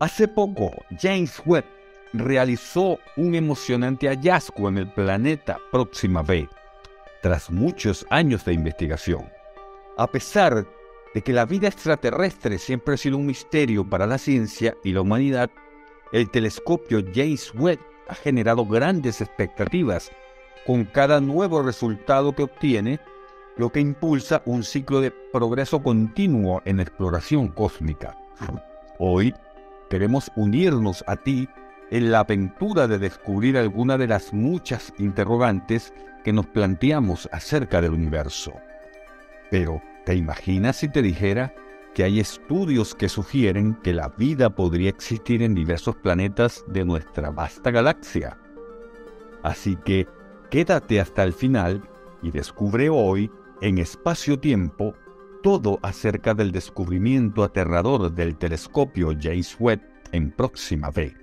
Hace poco, James Webb realizó un emocionante hallazgo en el planeta Próxima B, tras muchos años de investigación. A pesar de que la vida extraterrestre siempre ha sido un misterio para la ciencia y la humanidad, el telescopio James Webb ha generado grandes expectativas con cada nuevo resultado que obtiene, lo que impulsa un ciclo de progreso continuo en exploración cósmica. Hoy queremos unirnos a ti en la aventura de descubrir alguna de las muchas interrogantes que nos planteamos acerca del universo. Pero, ¿te imaginas si te dijera que hay estudios que sugieren que la vida podría existir en diversos planetas de nuestra vasta galaxia? Así que quédate hasta el final y descubre hoy, en espacio-tiempo, todo acerca del descubrimiento aterrador del telescopio James Webb en Próxima B.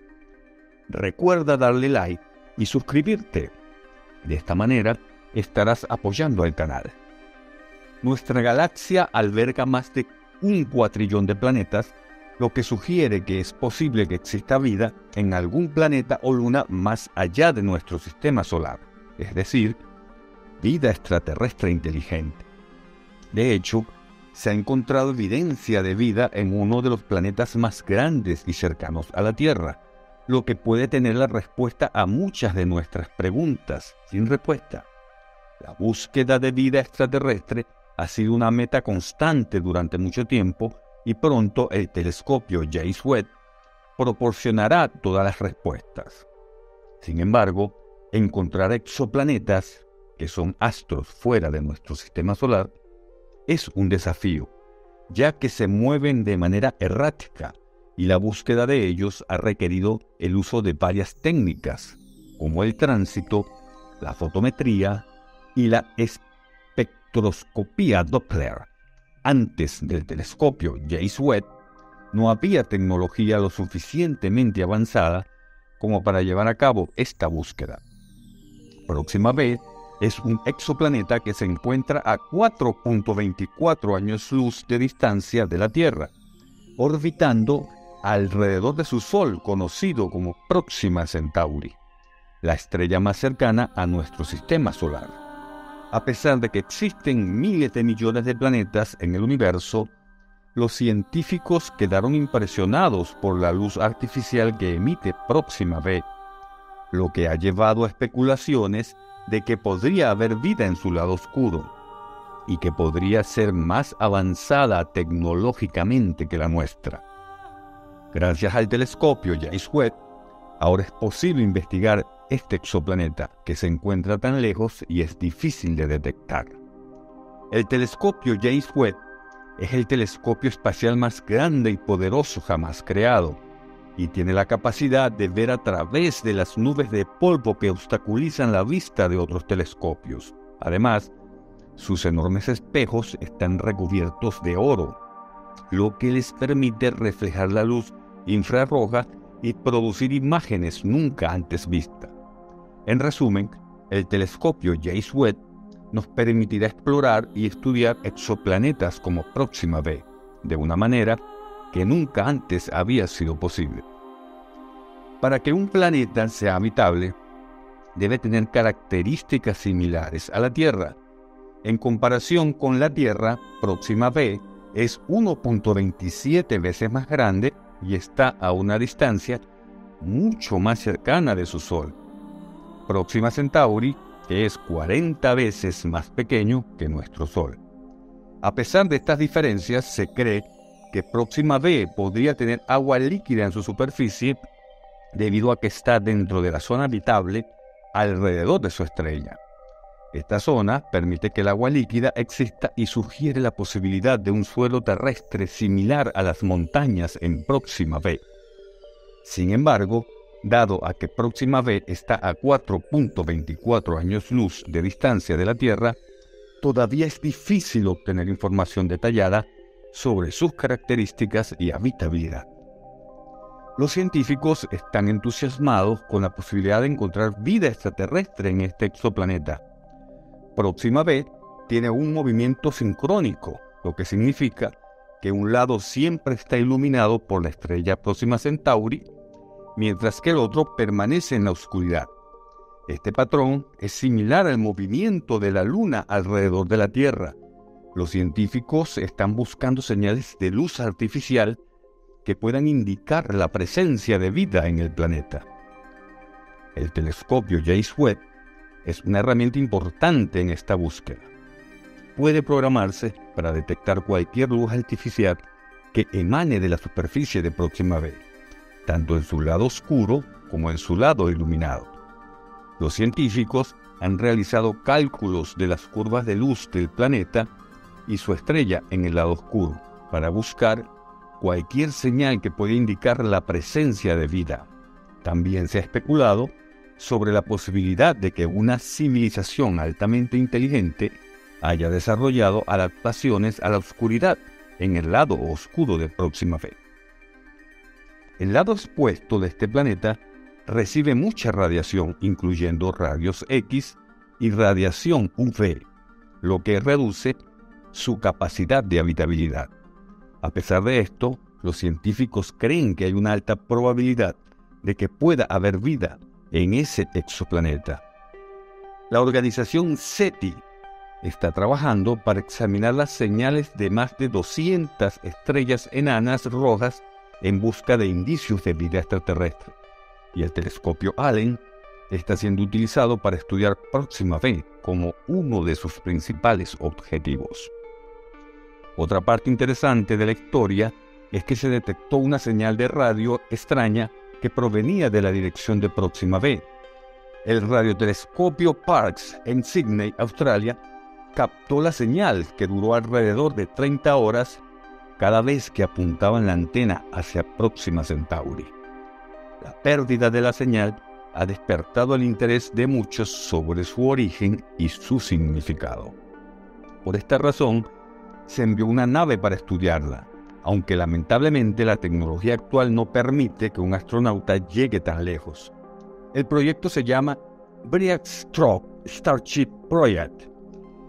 Recuerda darle like y suscribirte. De esta manera estarás apoyando al canal. Nuestra galaxia alberga más de un cuatrillón de planetas, lo que sugiere que es posible que exista vida en algún planeta o luna más allá de nuestro sistema solar, es decir, vida extraterrestre inteligente. De hecho, se ha encontrado evidencia de vida en uno de los planetas más grandes y cercanos a la Tierra, lo que puede tener la respuesta a muchas de nuestras preguntas sin respuesta. La búsqueda de vida extraterrestre ha sido una meta constante durante mucho tiempo y pronto el telescopio James Webb proporcionará todas las respuestas. Sin embargo, encontrar exoplanetas, que son astros fuera de nuestro sistema solar, es un desafío, ya que se mueven de manera errática y la búsqueda de ellos ha requerido el uso de varias técnicas, como el tránsito, la fotometría y la espectroscopía Doppler. Antes del telescopio James Webb, no había tecnología lo suficientemente avanzada como para llevar a cabo esta búsqueda. Próxima vez es un exoplaneta que se encuentra a 4.24 años luz de distancia de la Tierra, orbitando alrededor de su Sol conocido como Próxima Centauri, la estrella más cercana a nuestro sistema solar. A pesar de que existen miles de millones de planetas en el universo, los científicos quedaron impresionados por la luz artificial que emite Próxima B, lo que ha llevado a especulaciones de que podría haber vida en su lado oscuro y que podría ser más avanzada tecnológicamente que la nuestra. Gracias al telescopio James Webb, ahora es posible investigar este exoplaneta que se encuentra tan lejos y es difícil de detectar. El telescopio James Webb es el telescopio espacial más grande y poderoso jamás creado y tiene la capacidad de ver a través de las nubes de polvo que obstaculizan la vista de otros telescopios. Además, sus enormes espejos están recubiertos de oro, lo que les permite reflejar la luz infrarroja y producir imágenes nunca antes vistas. En resumen, el telescopio James Webb nos permitirá explorar y estudiar exoplanetas como Próxima B, de una manera que nunca antes había sido posible. Para que un planeta sea habitable, debe tener características similares a la Tierra. En comparación con la Tierra, Próxima B es 1.27 veces más grande y está a una distancia mucho más cercana de su Sol. Próxima Centauri, que es 40 veces más pequeño que nuestro Sol. A pesar de estas diferencias, se cree que Próxima B podría tener agua líquida en su superficie debido a que está dentro de la zona habitable alrededor de su estrella. Esta zona permite que el agua líquida exista y sugiere la posibilidad de un suelo terrestre similar a las montañas en Próxima B. Sin embargo, dado a que Próxima B está a 4.24 años luz de distancia de la Tierra, todavía es difícil obtener información detallada sobre sus características y habitabilidad. Los científicos están entusiasmados con la posibilidad de encontrar vida extraterrestre en este exoplaneta Próxima B tiene un movimiento sincrónico, lo que significa que un lado siempre está iluminado por la estrella próxima Centauri, mientras que el otro permanece en la oscuridad. Este patrón es similar al movimiento de la Luna alrededor de la Tierra. Los científicos están buscando señales de luz artificial que puedan indicar la presencia de vida en el planeta. El telescopio James Webb es una herramienta importante en esta búsqueda. Puede programarse para detectar cualquier luz artificial que emane de la superficie de Próxima B, tanto en su lado oscuro como en su lado iluminado. Los científicos han realizado cálculos de las curvas de luz del planeta y su estrella en el lado oscuro para buscar cualquier señal que pueda indicar la presencia de vida. También se ha especulado sobre la posibilidad de que una civilización altamente inteligente haya desarrollado adaptaciones a la oscuridad en el lado oscuro de Próxima Fe. El lado expuesto de este planeta recibe mucha radiación, incluyendo radios X y radiación UV, lo que reduce su capacidad de habitabilidad. A pesar de esto, los científicos creen que hay una alta probabilidad de que pueda haber vida en ese exoplaneta. La organización SETI está trabajando para examinar las señales de más de 200 estrellas enanas rojas en busca de indicios de vida extraterrestre. Y el telescopio Allen está siendo utilizado para estudiar Próxima B como uno de sus principales objetivos. Otra parte interesante de la historia es que se detectó una señal de radio extraña que provenía de la dirección de Próxima B. El radiotelescopio Parkes en Sydney, Australia, captó la señal que duró alrededor de 30 horas cada vez que apuntaban la antena hacia Próxima Centauri. La pérdida de la señal ha despertado el interés de muchos sobre su origen y su significado. Por esta razón, se envió una nave para estudiarla, aunque lamentablemente la tecnología actual no permite que un astronauta llegue tan lejos. El proyecto se llama Breakthrough Starship Project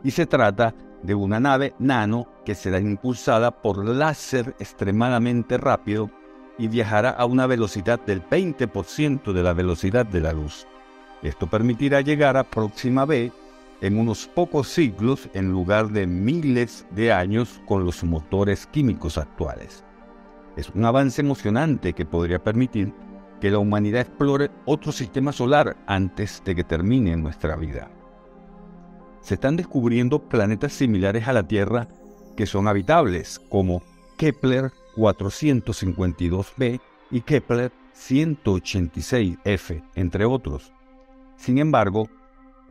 y se trata de una nave nano que será impulsada por láser extremadamente rápido y viajará a una velocidad del 20% de la velocidad de la luz. Esto permitirá llegar a Próxima B en unos pocos siglos en lugar de miles de años con los motores químicos actuales. Es un avance emocionante que podría permitir que la humanidad explore otro sistema solar antes de que termine nuestra vida. Se están descubriendo planetas similares a la Tierra que son habitables, como Kepler 452b y Kepler 186f, entre otros. Sin embargo,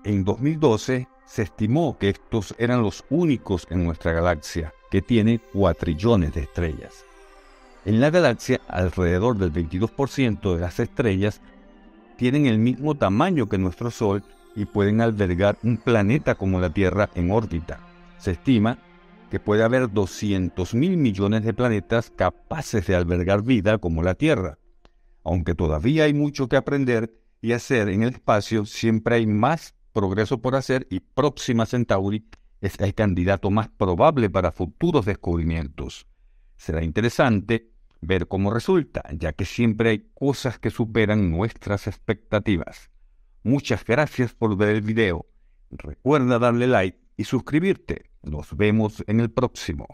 en 2012 se estimó que estos eran los únicos en nuestra galaxia, que tiene cuatrillones de estrellas. En la galaxia, alrededor del 22% de las estrellas tienen el mismo tamaño que nuestro Sol y pueden albergar un planeta como la Tierra en órbita. Se estima que puede haber 200 mil millones de planetas capaces de albergar vida como la Tierra. Aunque todavía hay mucho que aprender y hacer en el espacio, siempre hay más progreso por hacer y Próxima Centauri es el candidato más probable para futuros descubrimientos. Será interesante ver cómo resulta, ya que siempre hay cosas que superan nuestras expectativas. Muchas gracias por ver el video. Recuerda darle like y suscribirte. Nos vemos en el próximo.